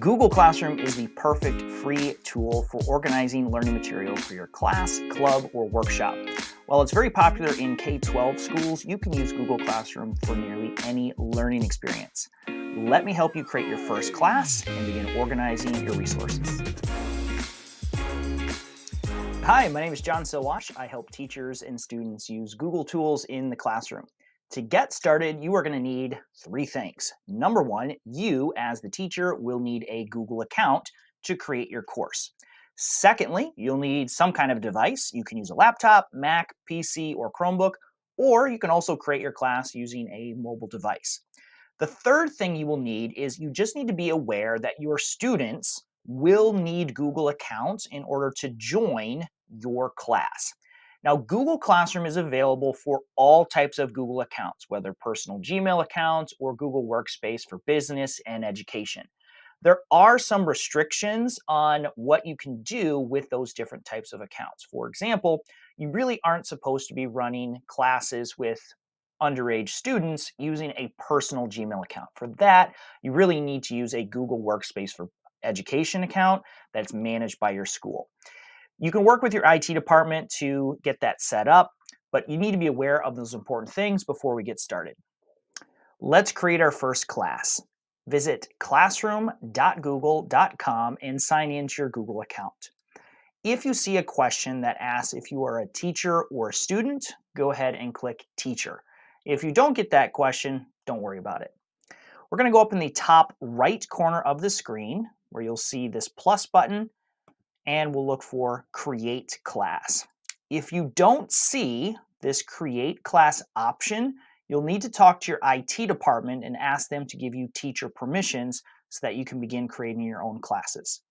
Google Classroom is the perfect free tool for organizing learning material for your class, club, or workshop. While it's very popular in K 12 schools, you can use Google Classroom for nearly any learning experience. Let me help you create your first class and begin organizing your resources. Hi, my name is John Sowash. I help teachers and students use Google tools in the classroom. To get started, you are going to need three things. Number one, you as the teacher will need a Google account to create your course. Secondly, you'll need some kind of device. You can use a laptop, Mac, PC, or Chromebook, or you can also create your class using a mobile device. The third thing you will need is you just need to be aware that your students will need Google accounts in order to join your class. Now, Google Classroom is available for all types of Google accounts, whether personal Gmail accounts or Google Workspace for business and education. There are some restrictions on what you can do with those different types of accounts. For example, you really aren't supposed to be running classes with underage students using a personal Gmail account. For that, you really need to use a Google Workspace for Education account that's managed by your school. You can work with your IT department to get that set up, but you need to be aware of those important things before we get started. Let's create our first class. Visit classroom.google.com and sign into your Google account. If you see a question that asks if you are a teacher or a student, go ahead and click Teacher. If you don't get that question, don't worry about it. We're going to go up in the top right corner of the screen where you'll see this plus button and we'll look for create class. If you don't see this create class option, you'll need to talk to your IT department and ask them to give you teacher permissions so that you can begin creating your own classes.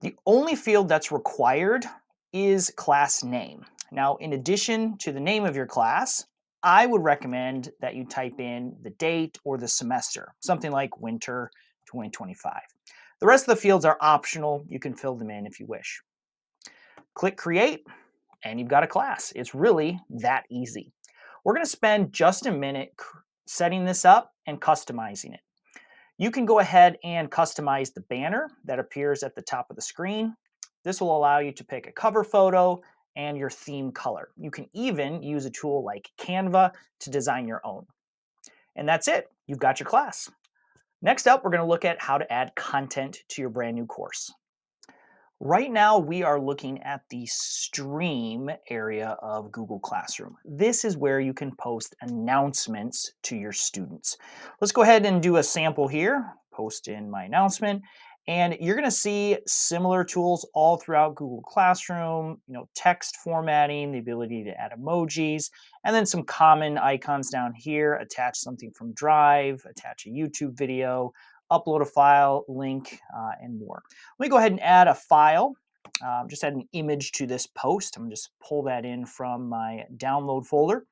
The only field that's required is class name. Now, in addition to the name of your class, I would recommend that you type in the date or the semester, something like winter 2025. The rest of the fields are optional. You can fill them in if you wish. Click Create, and you've got a class. It's really that easy. We're going to spend just a minute setting this up and customizing it. You can go ahead and customize the banner that appears at the top of the screen. This will allow you to pick a cover photo and your theme color. You can even use a tool like Canva to design your own. And that's it. You've got your class. Next up, we're going to look at how to add content to your brand new course. Right now, we are looking at the stream area of Google Classroom. This is where you can post announcements to your students. Let's go ahead and do a sample here, post in my announcement, and you're going to see similar tools all throughout Google Classroom, you know, text formatting, the ability to add emojis, and then some common icons down here, attach something from Drive, attach a YouTube video, upload a file, link, uh, and more. Let me go ahead and add a file. Um, just add an image to this post. I'm just pull that in from my download folder,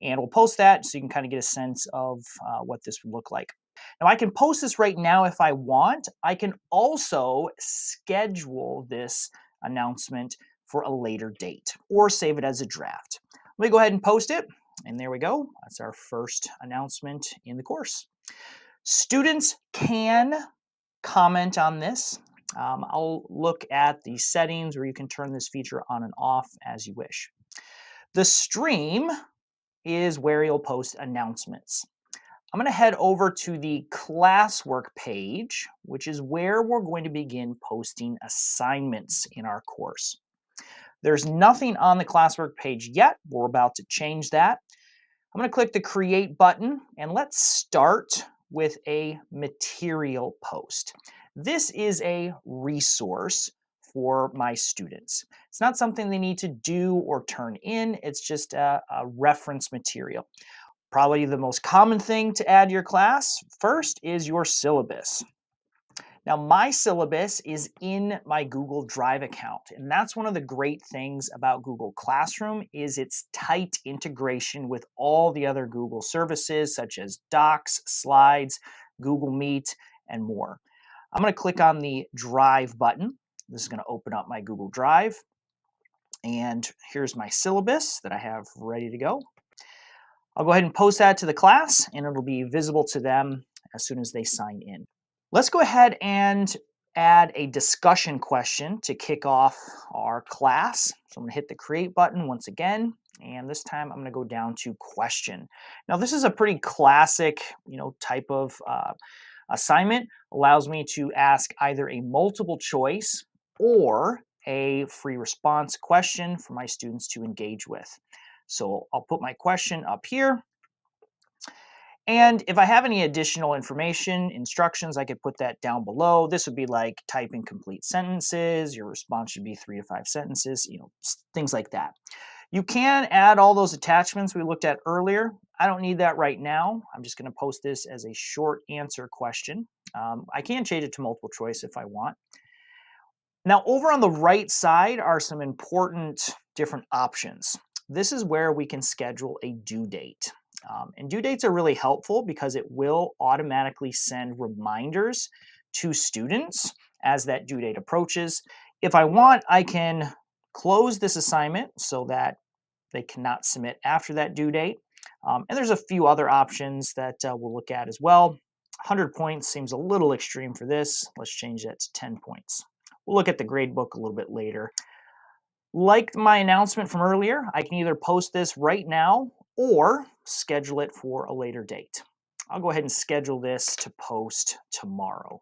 and we'll post that so you can kind of get a sense of uh, what this would look like. Now I can post this right now if I want. I can also schedule this announcement for a later date or save it as a draft. Let me go ahead and post it. And there we go. That's our first announcement in the course. Students can comment on this. Um, I'll look at the settings where you can turn this feature on and off as you wish. The stream is where you'll post announcements. I'm going to head over to the classwork page, which is where we're going to begin posting assignments in our course. There's nothing on the classwork page yet. We're about to change that. I'm going to click the create button and let's start with a material post. This is a resource for my students. It's not something they need to do or turn in, it's just a, a reference material. Probably the most common thing to add to your class first is your syllabus. Now, my syllabus is in my Google Drive account, and that's one of the great things about Google Classroom is its tight integration with all the other Google services such as Docs, Slides, Google Meet, and more. I'm going to click on the Drive button. This is going to open up my Google Drive. And here's my syllabus that I have ready to go. I'll go ahead and post that to the class and it'll be visible to them as soon as they sign in. Let's go ahead and add a discussion question to kick off our class. So I'm going to hit the create button once again, and this time I'm going to go down to question. Now this is a pretty classic, you know, type of uh, assignment. Allows me to ask either a multiple choice or a free response question for my students to engage with. So I'll put my question up here. And if I have any additional information, instructions, I could put that down below. This would be like typing complete sentences. Your response should be three to five sentences, you know, things like that. You can add all those attachments we looked at earlier. I don't need that right now. I'm just going to post this as a short answer question. Um, I can change it to multiple choice if I want. Now, over on the right side are some important different options. This is where we can schedule a due date. Um, and due dates are really helpful because it will automatically send reminders to students as that due date approaches. If I want, I can close this assignment so that they cannot submit after that due date. Um, and there's a few other options that uh, we'll look at as well. 100 points seems a little extreme for this. Let's change that to 10 points. We'll look at the grade book a little bit later. Like my announcement from earlier, I can either post this right now or schedule it for a later date. I'll go ahead and schedule this to post tomorrow.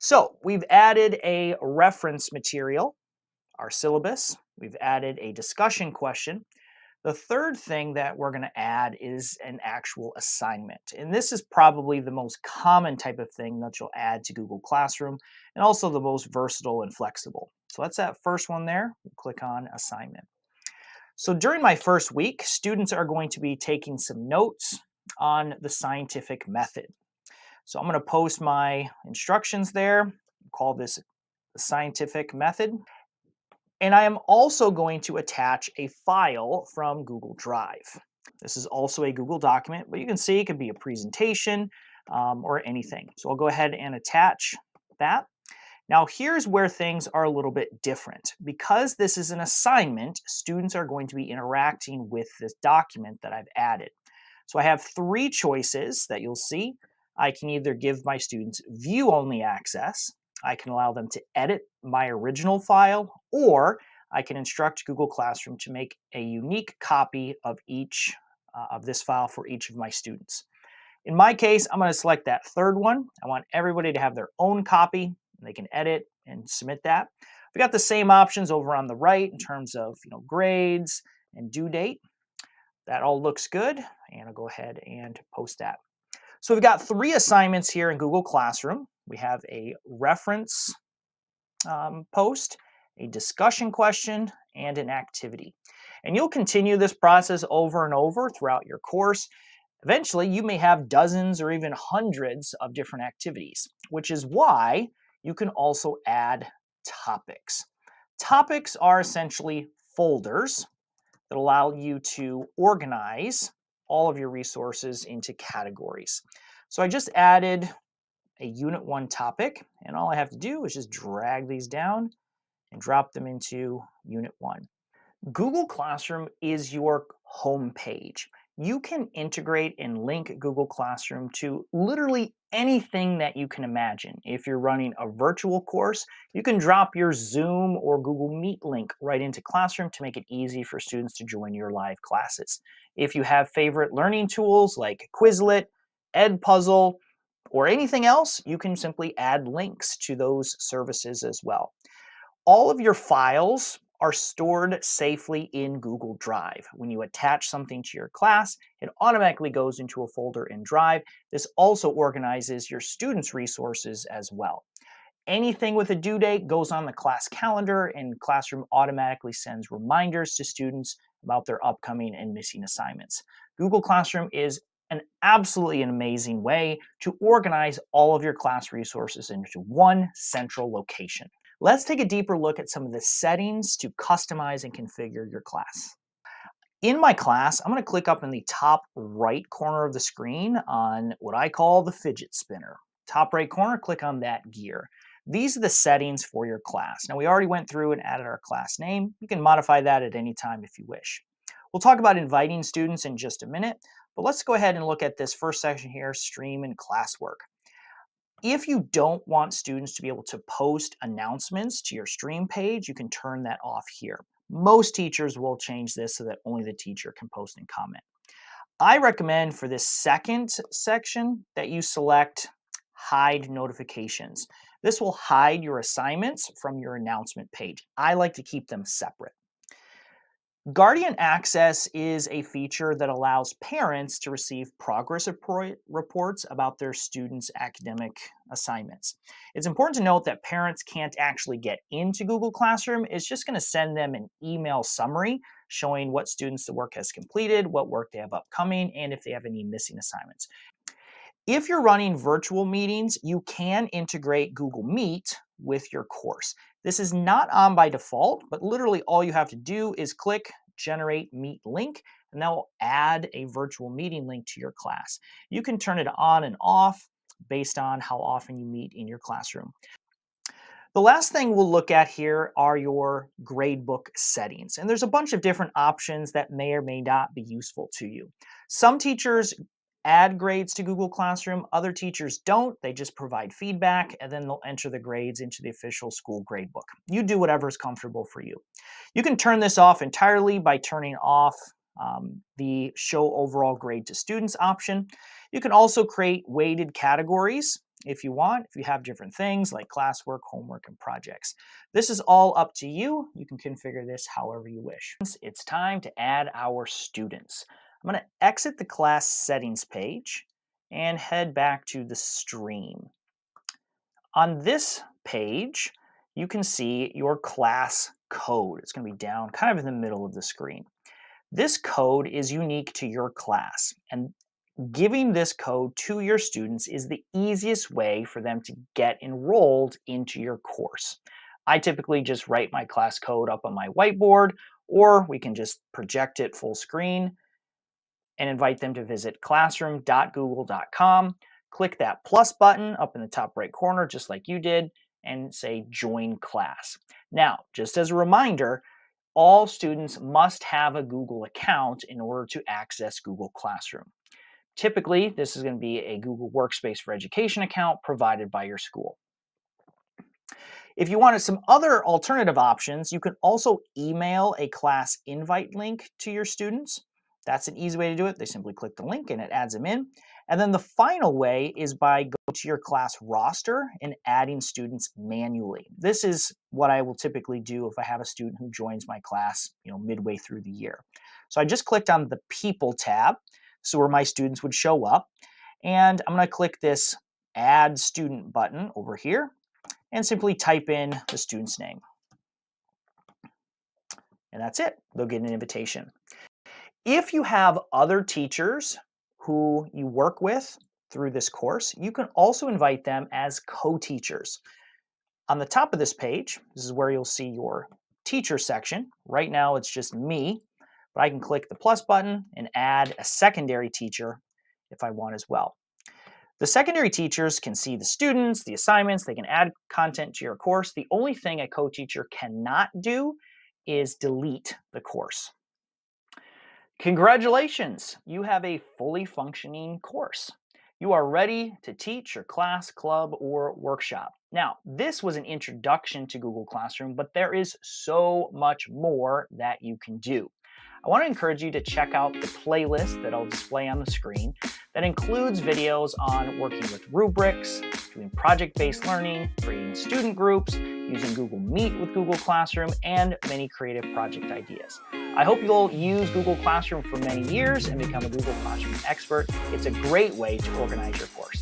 So we've added a reference material, our syllabus. We've added a discussion question. The third thing that we're going to add is an actual assignment. And this is probably the most common type of thing that you'll add to Google Classroom and also the most versatile and flexible. So that's that first one there. We'll click on assignment. So during my first week, students are going to be taking some notes on the scientific method. So I'm going to post my instructions there, call this the scientific method. And I am also going to attach a file from Google Drive. This is also a Google document, but you can see it could be a presentation um, or anything. So I'll go ahead and attach that. Now here's where things are a little bit different. Because this is an assignment, students are going to be interacting with this document that I've added. So I have three choices that you'll see. I can either give my students view-only access, I can allow them to edit my original file, or I can instruct Google Classroom to make a unique copy of each uh, of this file for each of my students. In my case, I'm going to select that third one. I want everybody to have their own copy they can edit and submit that. We got the same options over on the right in terms of you know grades and due date. That all looks good, and I'll go ahead and post that. So we've got three assignments here in Google Classroom. We have a reference um, post, a discussion question, and an activity. And you'll continue this process over and over throughout your course. Eventually, you may have dozens or even hundreds of different activities, which is why you can also add topics. Topics are essentially folders that allow you to organize all of your resources into categories. So I just added a Unit 1 topic, and all I have to do is just drag these down and drop them into Unit 1. Google Classroom is your home page you can integrate and link Google Classroom to literally anything that you can imagine. If you're running a virtual course, you can drop your Zoom or Google Meet link right into Classroom to make it easy for students to join your live classes. If you have favorite learning tools like Quizlet, Edpuzzle, or anything else, you can simply add links to those services as well. All of your files are stored safely in Google Drive. When you attach something to your class, it automatically goes into a folder in Drive. This also organizes your students' resources as well. Anything with a due date goes on the class calendar, and Classroom automatically sends reminders to students about their upcoming and missing assignments. Google Classroom is an absolutely an amazing way to organize all of your class resources into one central location. Let's take a deeper look at some of the settings to customize and configure your class. In my class, I'm going to click up in the top right corner of the screen on what I call the fidget spinner. Top right corner, click on that gear. These are the settings for your class. Now we already went through and added our class name. You can modify that at any time if you wish. We'll talk about inviting students in just a minute, but let's go ahead and look at this first section here, stream and classwork. If you don't want students to be able to post announcements to your stream page, you can turn that off here. Most teachers will change this so that only the teacher can post and comment. I recommend for this second section that you select hide notifications. This will hide your assignments from your announcement page. I like to keep them separate. Guardian Access is a feature that allows parents to receive progress reports about their students' academic assignments. It's important to note that parents can't actually get into Google Classroom. It's just going to send them an email summary showing what students the work has completed, what work they have upcoming, and if they have any missing assignments. If you're running virtual meetings, you can integrate Google Meet with your course. This is not on by default, but literally all you have to do is click generate meet link and that will add a virtual meeting link to your class. You can turn it on and off based on how often you meet in your classroom. The last thing we'll look at here are your gradebook settings. And there's a bunch of different options that may or may not be useful to you. Some teachers add grades to Google Classroom. Other teachers don't. They just provide feedback and then they'll enter the grades into the official school gradebook. You do whatever is comfortable for you. You can turn this off entirely by turning off um, the show overall grade to students option. You can also create weighted categories if you want, if you have different things like classwork, homework, and projects. This is all up to you. You can configure this however you wish. It's time to add our students. I'm going to exit the class settings page and head back to the stream. On this page, you can see your class code. It's going to be down kind of in the middle of the screen. This code is unique to your class, and giving this code to your students is the easiest way for them to get enrolled into your course. I typically just write my class code up on my whiteboard, or we can just project it full screen and invite them to visit classroom.google.com. Click that plus button up in the top right corner, just like you did, and say join class. Now, just as a reminder, all students must have a Google account in order to access Google Classroom. Typically, this is going to be a Google Workspace for Education account provided by your school. If you wanted some other alternative options, you can also email a class invite link to your students. That's an easy way to do it. They simply click the link and it adds them in. And then the final way is by go to your class roster and adding students manually. This is what I will typically do if I have a student who joins my class, you know, midway through the year. So I just clicked on the people tab, so where my students would show up. And I'm going to click this add student button over here and simply type in the student's name. And that's it. They'll get an invitation. If you have other teachers who you work with through this course, you can also invite them as co-teachers. On the top of this page, this is where you'll see your teacher section. Right now it's just me, but I can click the plus button and add a secondary teacher if I want as well. The secondary teachers can see the students, the assignments, they can add content to your course. The only thing a co-teacher cannot do is delete the course. Congratulations, you have a fully functioning course. You are ready to teach your class, club, or workshop. Now, this was an introduction to Google Classroom, but there is so much more that you can do. I want to encourage you to check out the playlist that I'll display on the screen that includes videos on working with rubrics, doing project-based learning, creating student groups, using Google Meet with Google Classroom, and many creative project ideas. I hope you'll use Google Classroom for many years and become a Google Classroom expert. It's a great way to organize your course.